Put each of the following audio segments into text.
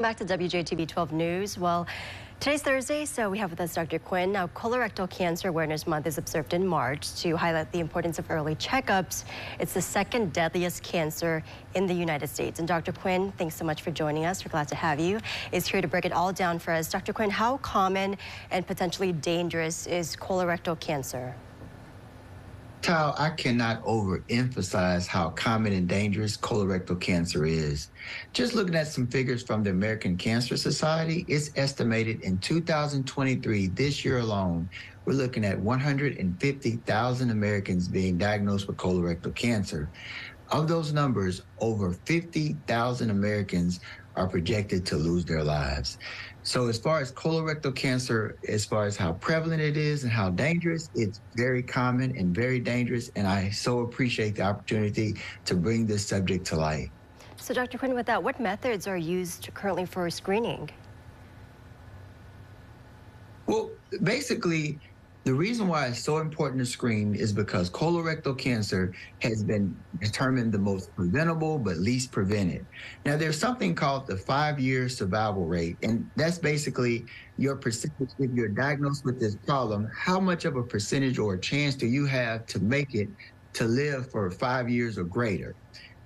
Back to WJTV 12 News. Well, today's Thursday, so we have with us Dr. Quinn. Now, Colorectal Cancer Awareness Month is observed in March to highlight the importance of early checkups. It's the second deadliest cancer in the United States. And Dr. Quinn, thanks so much for joining us. We're glad to have you. Is here to break it all down for us. Dr. Quinn, how common and potentially dangerous is colorectal cancer? I cannot overemphasize how common and dangerous colorectal cancer is. Just looking at some figures from the American Cancer Society, it's estimated in 2023, this year alone, we're looking at 150,000 Americans being diagnosed with colorectal cancer. Of those numbers, over 50,000 Americans are projected to lose their lives. So, as far as colorectal cancer, as far as how prevalent it is and how dangerous, it's very common and very dangerous. And I so appreciate the opportunity to bring this subject to light. So, Dr. Quinn, with that, what methods are used currently for screening? Well, basically, the reason why it's so important to screen is because colorectal cancer has been determined the most preventable but least prevented. Now, there's something called the five year survival rate, and that's basically your percentage if you're diagnosed with this problem. How much of a percentage or a chance do you have to make it to live for five years or greater?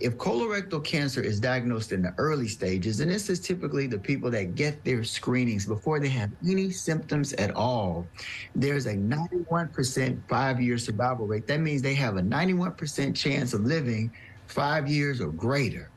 If colorectal cancer is diagnosed in the early stages, and this is typically the people that get their screenings before they have any symptoms at all, there's a 91% five year survival rate. That means they have a 91% chance of living five years or greater.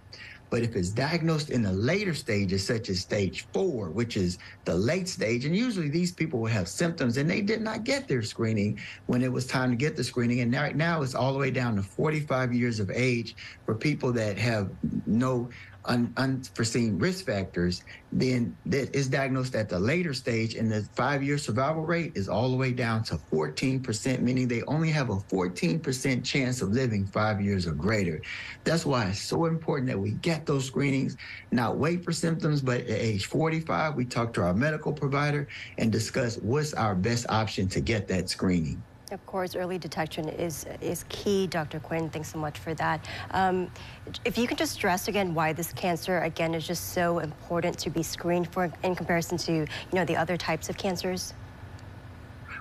But if it's diagnosed in the later stages, such as stage four, which is the late stage, and usually these people will have symptoms and they did not get their screening when it was time to get the screening. And right now it's all the way down to 45 years of age for people that have no un, unforeseen risk factors, then that is diagnosed at the later stage, and the five year survival rate is all the way down to 14%, meaning they only have a 14% chance of living five years or greater. That's why it's so important that we get those screenings, not wait for symptoms, but at age 45, we talk to our medical provider and discuss what's our best option to get that screening. Of course, early detection is is key, Dr. Quinn. Thanks so much for that. Um, if you could just stress again why this cancer, again, is just so important to be screened for in comparison to, you know, the other types of cancers.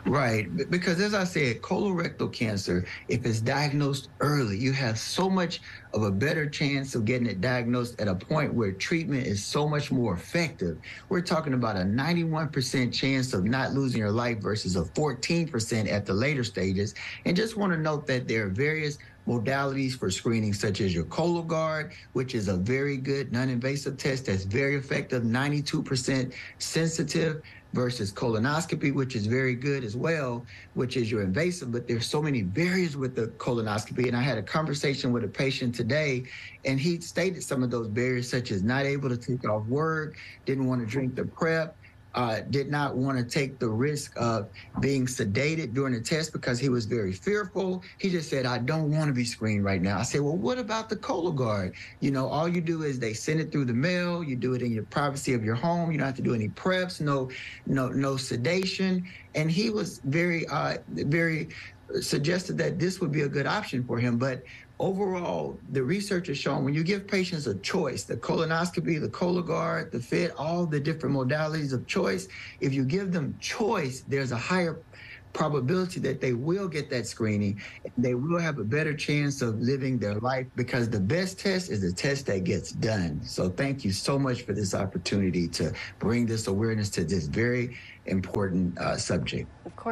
Right, because as I said, colorectal cancer, if it's diagnosed early, you have so much of a better chance of getting it diagnosed at a point where treatment is so much more effective. We're talking about a 91% chance of not losing your life versus a 14% at the later stages. And just want to note that there are various modalities for screening, such as your Cologuard, which is a very good non-invasive test that's very effective, 92% sensitive versus colonoscopy, which is very good as well, which is your invasive. But there's so many barriers with the colonoscopy. And I had a conversation with a patient today, and he stated some of those barriers, such as not able to take off work, didn't want to drink the prep, uh, did not want to take the risk of being sedated during the test because he was very fearful. He just said, I don't want to be screened right now. I said, Well, what about the Cologuard? You know, all you do is they send it through the mail, you do it in your privacy of your home, you don't have to do any preps, no, no, no sedation. And he was very, uh, very suggested that this would be a good option for him. But overall, the research has shown when you give patients a choice, the colonoscopy, the Cologuard, the FIT, all the different modalities of choice, if you give them choice, there's a higher probability that they will get that screening. They will have a better chance of living their life because the best test is the test that gets done. So thank you so much for this opportunity to bring this awareness to this very important uh, subject. Of course.